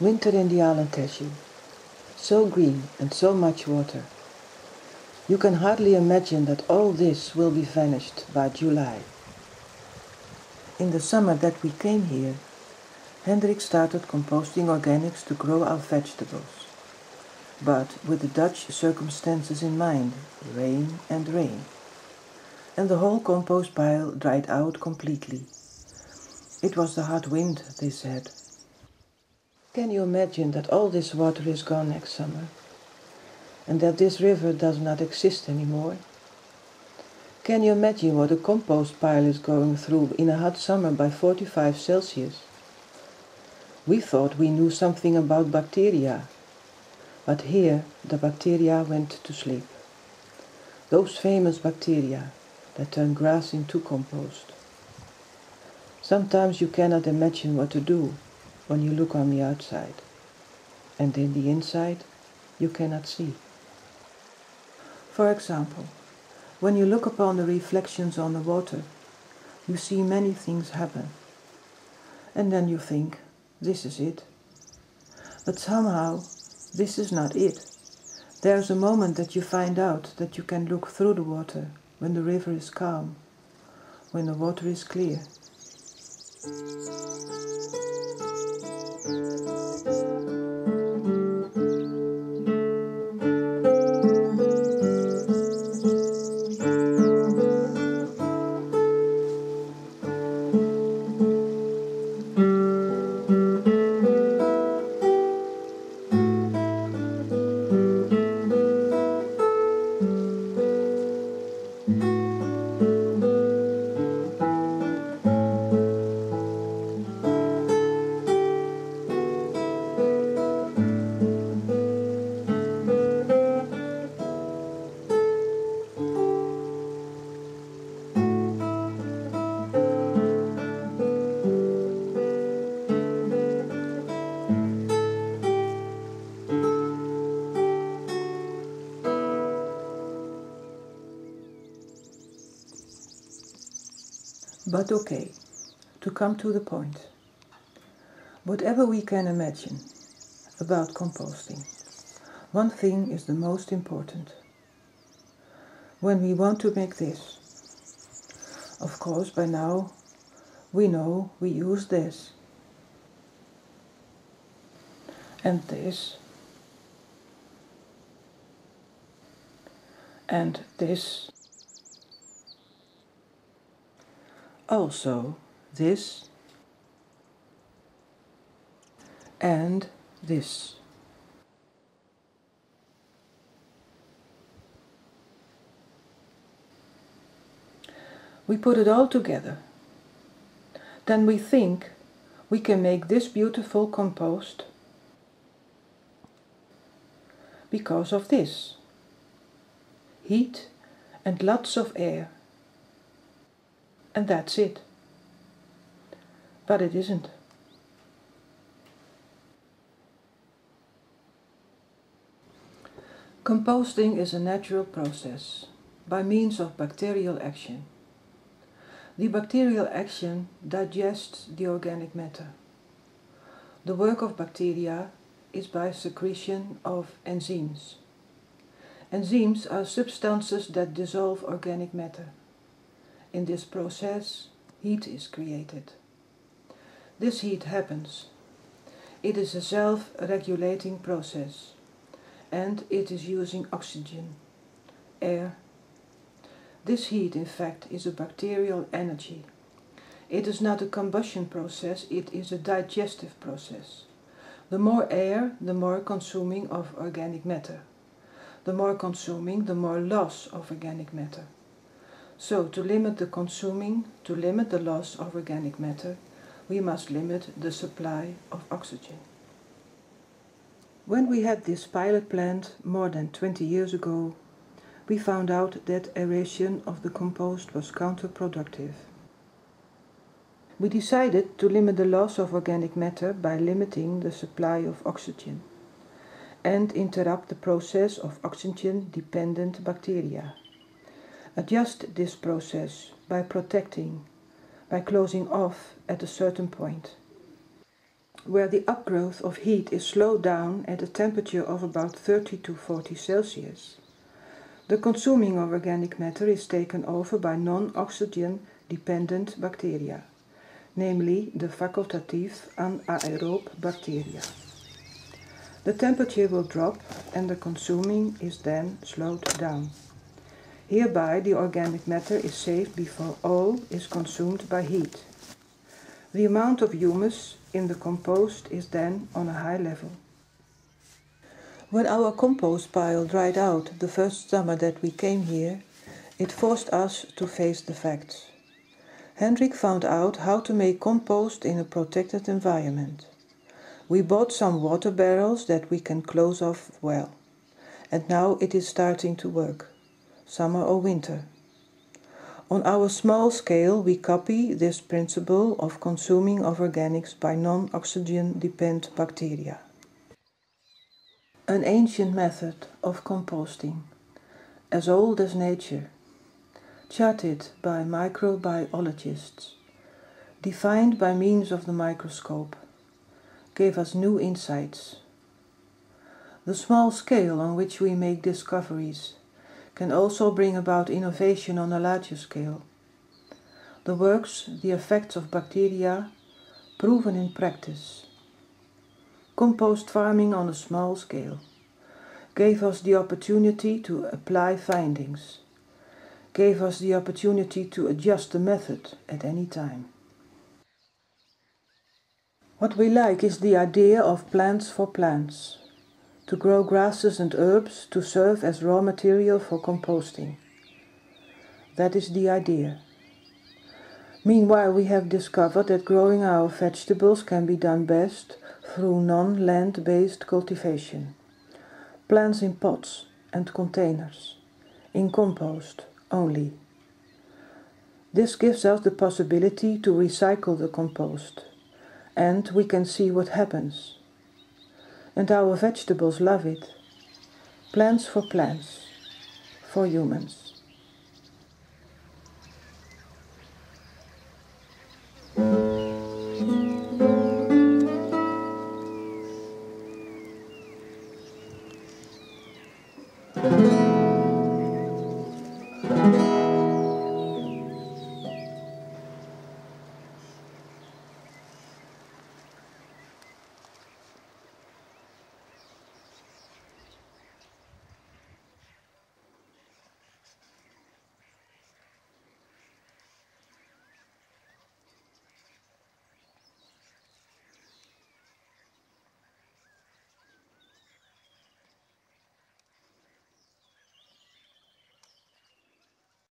Winter in the Alentejo. So green and so much water. You can hardly imagine that all this will be vanished by July. In the summer that we came here, Hendrik started composting organics to grow our vegetables. But with the Dutch circumstances in mind, rain and rain. And the whole compost pile dried out completely. It was the hard wind, they said. Can you imagine that all this water is gone next summer? and that this river does not exist anymore? Can you imagine what a compost pile is going through in a hot summer by 45 Celsius? We thought we knew something about bacteria, but here the bacteria went to sleep. Those famous bacteria that turn grass into compost. Sometimes you cannot imagine what to do when you look on the outside, and in the inside you cannot see. For example, when you look upon the reflections on the water, you see many things happen. And then you think, this is it. But somehow, this is not it. There's a moment that you find out that you can look through the water when the river is calm, when the water is clear. But okay, to come to the point. Whatever we can imagine about composting, one thing is the most important. When we want to make this, of course, by now we know we use this and this and this also this and this. We put it all together. Then we think we can make this beautiful compost because of this. Heat and lots of air and that's it. But it isn't. Composting is a natural process by means of bacterial action. The bacterial action digests the organic matter. The work of bacteria is by secretion of enzymes. Enzymes are substances that dissolve organic matter. In this process, heat is created. This heat happens. It is a self-regulating process and it is using oxygen, air. This heat, in fact, is a bacterial energy. It is not a combustion process, it is a digestive process. The more air, the more consuming of organic matter. The more consuming, the more loss of organic matter. So to limit the consuming, to limit the loss of organic matter, we must limit the supply of oxygen. When we had this pilot plant more than 20 years ago, we found out that aeration of the compost was counterproductive. We decided to limit the loss of organic matter by limiting the supply of oxygen and interrupt the process of oxygen-dependent bacteria. Adjust this process by protecting, by closing off at a certain point. where the upgrowth of heat is slowed down at a temperature of about 30 to 40 Celsius, the consuming of organic matter is taken over by non-oxygen dependent bacteria, namely the facultative anaerobe bacteria. The temperature will drop and the consuming is then slowed down. Hereby the organic matter is saved before all is consumed by heat. The amount of humus in the compost is then on a high level. When our compost pile dried out the first summer that we came here, it forced us to face the facts. Hendrik found out how to make compost in a protected environment. We bought some water barrels that we can close off well. And now it is starting to work, summer or winter. On our small scale, we copy this principle of consuming of organics by non-oxygen dependent bacteria. An ancient method of composting, as old as nature, charted by microbiologists, defined by means of the microscope, gave us new insights. The small scale on which we make discoveries can also bring about innovation on a larger scale. The works, the effects of bacteria, proven in practice. Compost farming on a small scale gave us the opportunity to apply findings, gave us the opportunity to adjust the method at any time. What we like is the idea of plants for plants, to grow grasses and herbs to serve as raw material for composting. That is the idea. Meanwhile, we have discovered that growing our vegetables can be done best through non land based cultivation. Plants in pots and containers, in compost only. This gives us the possibility to recycle the compost and we can see what happens. And our vegetables love it. Plants for plants, for humans.